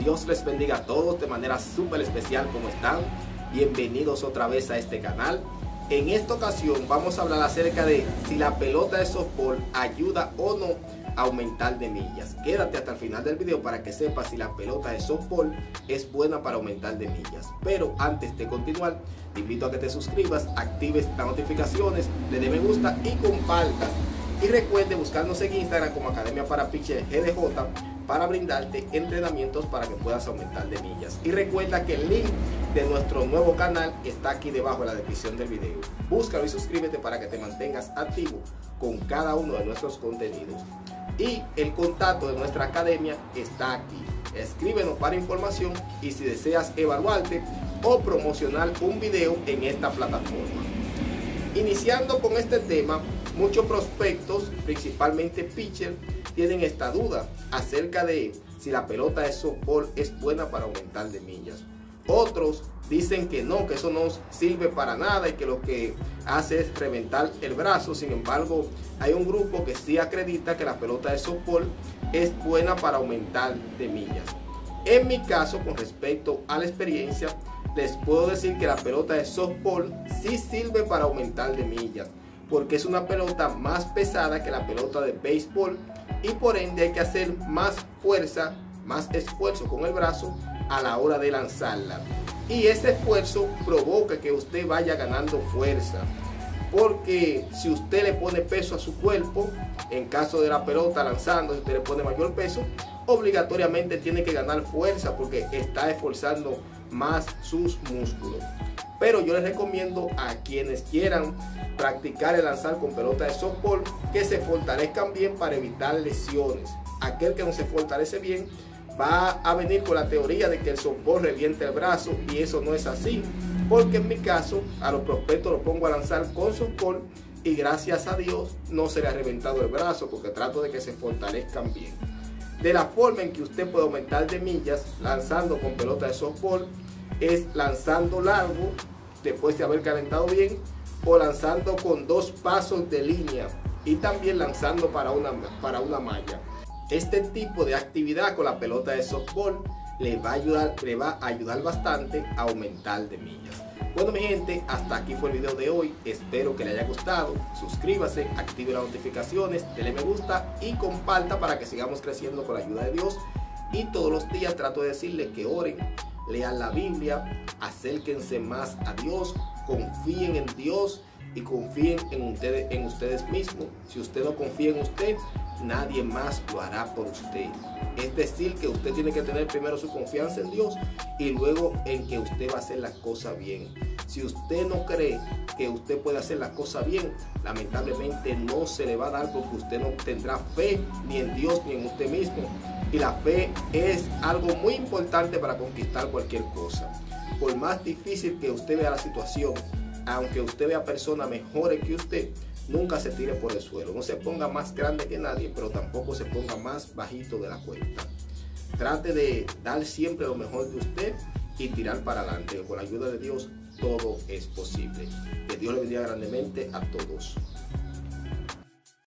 Dios les bendiga a todos de manera súper especial como están. Bienvenidos otra vez a este canal. En esta ocasión vamos a hablar acerca de si la pelota de softball ayuda o no a aumentar de millas. Quédate hasta el final del video para que sepas si la pelota de softball es buena para aumentar de millas. Pero antes de continuar, te invito a que te suscribas, actives las notificaciones, le dé me gusta y compartas. Y recuerde buscarnos en Instagram como Academia para Pitcher GDJ para brindarte entrenamientos para que puedas aumentar de millas. Y recuerda que el link de nuestro nuevo canal está aquí debajo en la descripción del video. Búscalo y suscríbete para que te mantengas activo con cada uno de nuestros contenidos. Y el contacto de nuestra academia está aquí. Escríbenos para información y si deseas evaluarte o promocionar un video en esta plataforma. Iniciando con este tema, muchos prospectos, principalmente pitcher, tienen esta duda acerca de si la pelota de softball es buena para aumentar de millas. Otros dicen que no, que eso no sirve para nada y que lo que hace es reventar el brazo. Sin embargo, hay un grupo que sí acredita que la pelota de softball es buena para aumentar de millas. En mi caso, con respecto a la experiencia, les puedo decir que la pelota de softball sí sirve para aumentar de millas, porque es una pelota más pesada que la pelota de béisbol y por ende hay que hacer más fuerza, más esfuerzo con el brazo a la hora de lanzarla. Y ese esfuerzo provoca que usted vaya ganando fuerza. Porque si usted le pone peso a su cuerpo, en caso de la pelota lanzando, si usted le pone mayor peso, obligatoriamente tiene que ganar fuerza porque está esforzando más sus músculos. Pero yo les recomiendo a quienes quieran practicar el lanzar con pelota de softball que se fortalezcan bien para evitar lesiones. Aquel que no se fortalece bien va a venir con la teoría de que el softball reviente el brazo y eso no es así. Porque en mi caso a los prospectos los pongo a lanzar con softball y gracias a Dios no se le ha reventado el brazo porque trato de que se fortalezcan bien. De la forma en que usted puede aumentar de millas lanzando con pelota de softball es lanzando largo después de haber calentado bien o lanzando con dos pasos de línea y también lanzando para una, para una malla. Este tipo de actividad con la pelota de softball le va a ayudar, le va a ayudar bastante a aumentar de millas. Bueno mi gente, hasta aquí fue el video de hoy. Espero que le haya gustado. Suscríbase, active las notificaciones, dele me gusta y comparta para que sigamos creciendo con la ayuda de Dios. Y todos los días trato de decirle que oren, lean la Biblia, acérquense más a Dios, confíen en Dios y confíen en ustedes, en ustedes mismos. Si usted no confía en usted, nadie más lo hará por usted. Es decir, que usted tiene que tener primero su confianza en Dios y luego en que usted va a hacer las cosas bien. Si usted no cree que usted puede hacer las cosas bien, lamentablemente no se le va a dar porque usted no tendrá fe ni en Dios ni en usted mismo. Y la fe es algo muy importante para conquistar cualquier cosa. Por más difícil que usted vea la situación, aunque usted vea personas mejores que usted, nunca se tire por el suelo. No se ponga más grande que nadie, pero tampoco se ponga más bajito de la cuenta. Trate de dar siempre lo mejor de usted y tirar para adelante. Con la ayuda de Dios todo es posible. Que Dios le bendiga grandemente a todos.